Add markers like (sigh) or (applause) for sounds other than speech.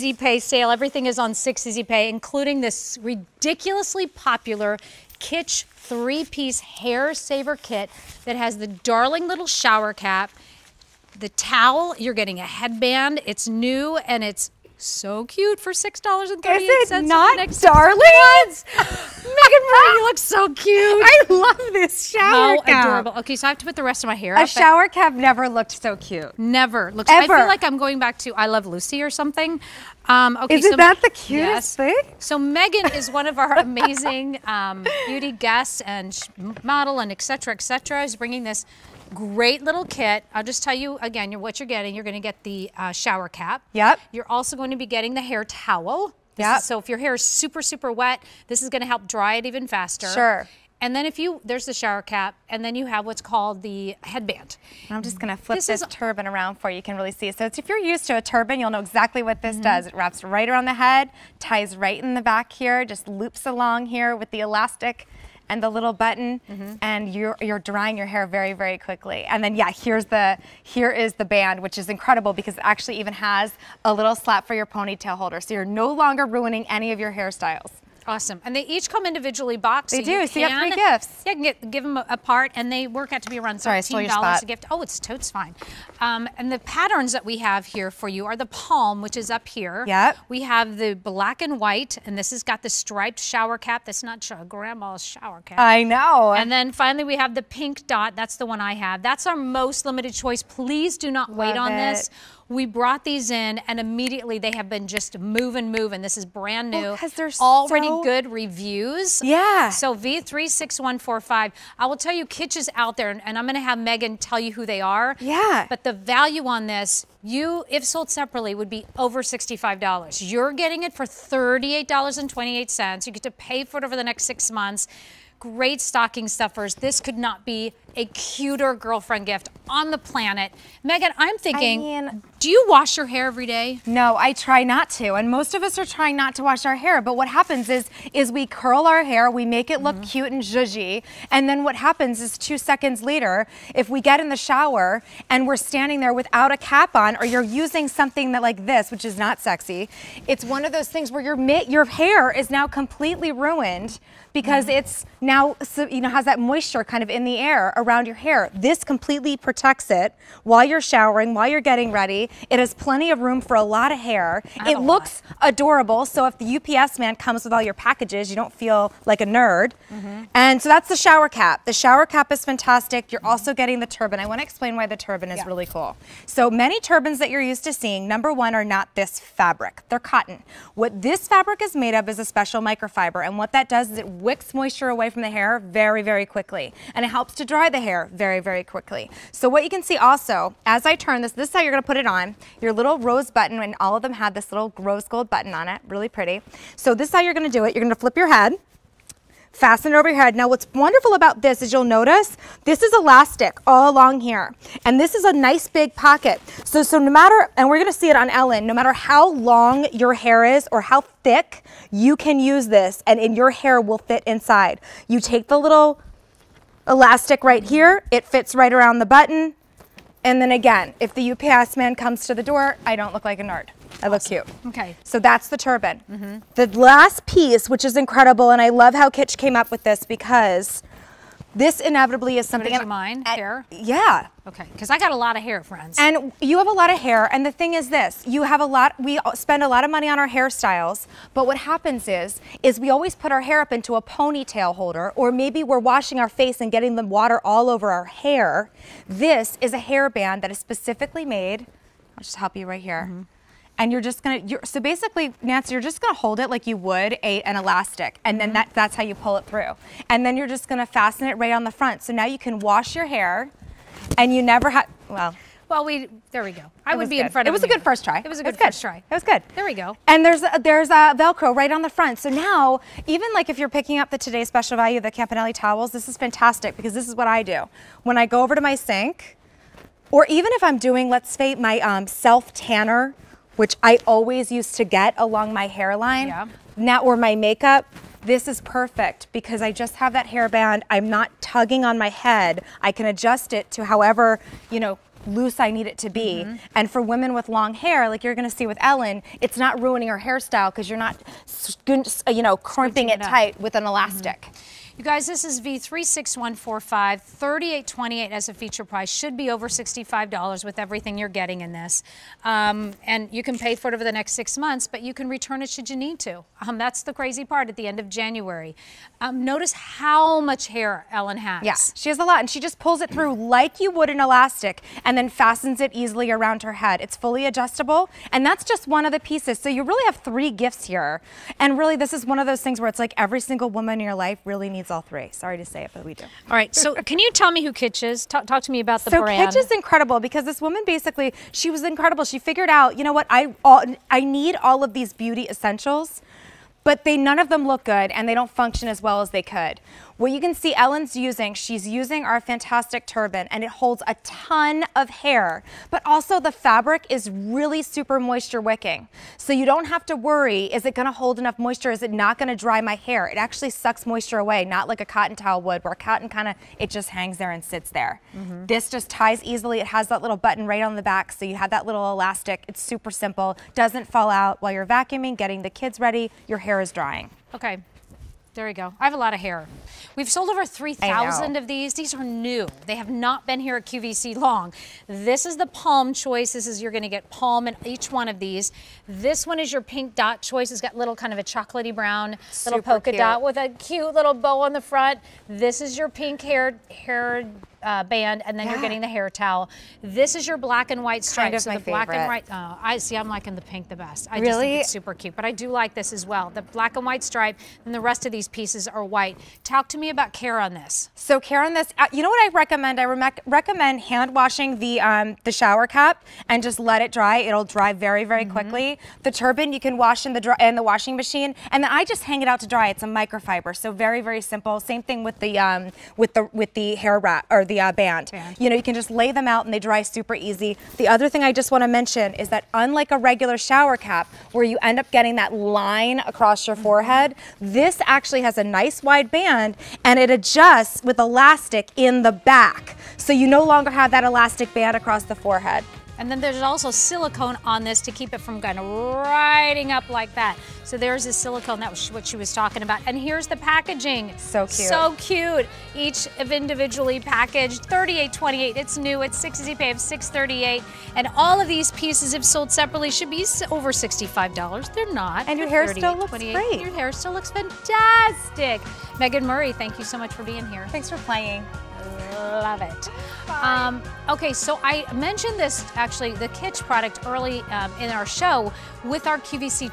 Easy Pay sale. Everything is on 6 Easy Pay, including this ridiculously popular Kitsch three-piece hair saver kit that has the darling little shower cap, the towel, you're getting a headband. It's new and it's so cute for six dollars and thirty eight Is it not darling? (laughs) (laughs) Murray, you look so cute. I love this shower How cap. adorable. Okay, so I have to put the rest of my hair A up. shower cap never looked so cute. Never looks. I Ever. feel like I'm going back to I Love Lucy or something. Um, okay, Isn't so, that the cutest thing? So Megan is one of our (laughs) amazing um, beauty guests and sh- model and et cetera, et cetera. Is bringing this great little kit. I'll just tell you again. You're, what you're getting. You're going to get the uh, shower cap. Yep. You're also going to be getting the hair towel. Yep. is- so if your hair is super super wet, this is going to help dry it even faster. Sure. And then if you there's the shower cap, and then you have what's called the headband. I'm just gonna flip This this, is- turban around for you. You can really see. So it's, if you're used to a turban, you'll know exactly what this mm-hmm. does. It wraps right around the head, ties right in the back here, just loops along here with the elastic and the little button, Mm-hmm. and you're you're drying your hair very very quickly. And then yeah, here's the here is the band, which is incredible because it actually even has a little slap for your ponytail holder, so you're no longer ruining any of your hairstyles. Awesome. And they each come individually boxed. They so do, You so you have can, three gifts. Yeah, you can get, give them apart, and they work out to be around Sorry, I stole $13 your spot. a gift. Oh, it's totes fine. Um, and the patterns that we have here for you are the palm, which is up here. Yep. We have the black and white, and this has got the striped shower cap. That's not sh- grandma's shower cap. I know. and then finally, we have the pink dot. That's the one I have. That's our most limited choice. Please do not wait on it. this. We brought these in, and immediately they have been just moving, moving. This is brand oh, new. Well, 'cause they're already so- good reviews. Yeah. So V36145. I will tell you, Kitsch is out there, and, and I'm going to have Megan tell you who they are. Yeah. But the value on this, you, if sold separately, would be over $65. You're getting it for $38.28. You get to pay for it over the next six months. Great stocking stuffers. This could not be a cuter girlfriend gift on the planet. Megan, I'm thinking, mean- do you wash your hair every day? No, I try not to, and most of us are trying not to wash our hair. But what happens is, is we curl our hair, we make it look Mm-hmm. cute and zhuzhy, and then what happens is two seconds later, if we get in the shower and we're standing there without a cap on, or you're using something that like this, which is not sexy, it's one of those things where your your hair is now completely ruined because Mm-hmm. it's now you know has that moisture kind of in the air around your hair. This completely protects it while you're showering, while you're getting ready. It has plenty of room for a lot of hair. It a lot. looks adorable. So if the UPS man comes with all your packages, you don't feel like a nerd. Mm-hmm. And so that's the shower cap. The shower cap is fantastic. You're also getting the turban. I want to explain why the turban is Yeah. really cool. So many turbans that you're used to seeing, number one, are not this fabric. They're cotton. What this fabric is made of is a special microfiber. And what that does is it wicks moisture away from the hair very, very quickly. And it helps to dry the hair very, very quickly. So what you can see also, as I turn this, this is how you're going to put it on. Your little rose button, and all of them have this little rose gold button on it. Really pretty. So this is how you're going to do it. You're going to flip your head fasten it over your head. Now, what's wonderful about this is you'll notice this is elastic all along here, and this is a nice big pocket. So, so no matter, and we're gonna see it on Ellen, no matter how long your hair is or how thick, you can use this, and in your hair will fit inside. You take the little elastic right here, it fits right around the button. And then again, if the UPS man comes to the door, I don't look like a nerd. I look cute. Okay. So that's the turban. Mm-hmm. The last piece, which is incredible, and I love how Kitsch came up with this because this inevitably is something. did you and- Hair? Yeah. Okay. Because I got a lot of hair, friends. And you have a lot of hair, and the thing is this: you have a lot. We spend a lot of money on our hairstyles, but what happens is, is we always put our hair up into a ponytail holder, or maybe we're washing our face and getting the water all over our hair. This is a hairband that is specifically made. I'll just help you right here. Mm-hmm. And you're just gonna, you're, so basically, Nancy, you're just gonna hold it like you would a, an elastic, and then that, that's how you pull it through. And then you're just gonna fasten it right on the front. So now you can wash your hair, and you never have, well, well, we there we go. I would be in good. front It of was a good first try. It was a It good good. first try. It was good. There we go. And there's a, there's a Velcro right on the front. So now, even like if you're picking up the today's special value, the Campanelli towels, this is fantastic because this is what I do. When I go over to my sink, or even if I'm doing, let's say, my um, self tanner, which I always used to get along my hairline, Yeah. now or my makeup. This is perfect because I just have that hairband. I'm not tugging on my head. I can adjust it to however, you know, loose I need it to be. Mm-hmm. And for women with long hair, like you're gonna see with Ellen, it's not ruining her hairstyle because you're not, s- gun- s- you know, crimping it it. Mm-hmm. tight with an elastic. You guys, this is V36145, 3828 as a feature price. Should be over $65 with everything you're getting in this. Um, and you can pay for it over the next six months, but you can return it should you need to. Um, that's the crazy part at the end of January. Um, notice how much hair Ellen has. Yeah, she has a lot, and she just pulls it through like you would an elastic, and then fastens it easily around her head. It's fully adjustable, and that's just one of the pieces. So you really have three gifts here, and really, this is one of those things where it's like every single woman in your life really needs all three. Sorry to say it, but we do. All right, so can you tell me who Kitsch is? Talk, talk to me about the so brand. Kitsch is incredible because this woman basically she was incredible. She figured out, you know what, I all, I need all of these beauty essentials, but they none of them look good and they don't function as well as they could. What you can see Ellen's using, she's using our fantastic turban and it holds a ton of hair, but also the fabric is really super moisture wicking. So you don't have to worry, is it gonna hold enough moisture? Is it not gonna dry my hair? It actually sucks moisture away, not like a cotton towel would, where cotton kind of, it just hangs there and sits there. Mm-hmm. This just ties easily. It has that little button right on the back, so you have that little elastic. It's super simple, doesn't fall out while you're vacuuming, getting the kids ready, your hair is drying. Okay. There we go. I have a lot of hair. We've sold over 3,000 of these. These are new. They have not been here at QVC long. This is the palm choice. This is, you're going to get palm in each one of these. This one is your pink dot choice. It's got little kind of a chocolatey brown little Super polka cute. dot with a cute little bow on the front. This is your pink hair, hair uh, band, and then you're getting the hair towel. This is your black and white stripe. Kind of so my the black and favorite. white. Oh, I see. I'm liking the pink the best. I just Really? think it's super cute, but I do like this as well. The black and white stripe, and the rest of these pieces are white. Talk to me about care on this. So care on this uh, you know what I recommend? I rem- recommend hand washing the um, the shower cap and just let it dry. It'll dry very very Mm-hmm. quickly. The turban you can wash in the dry- in the washing machine, and then I just hang it out to dry. It's a microfiber, so very very simple. Same thing with the um, with the with the hair wrap or the uh, band. Band. You know you can just lay them out and they dry super easy. The other thing I just want to mention is that unlike a regular shower cap where you end up getting that line across your forehead, this actually has a nice wide band and it adjusts with elastic in the back. So you no longer have that elastic band across the forehead. And then there's also silicone on this to keep it from kind of riding up like that. So there's the silicone. That was what she was talking about. And here's the packaging. So cute. So cute. Each of individually packaged. 38.28. It's new. It's six easy pay of 6.38. And all of these pieces, if sold separately, should be over $65. They're not. And your hair still looks great. Your hair still looks fantastic. Megan Murray, thank you so much for being here. Thanks for playing. Love it. Um, okay, so I mentioned this actually, the Kitsch product early um, in our show with our QVC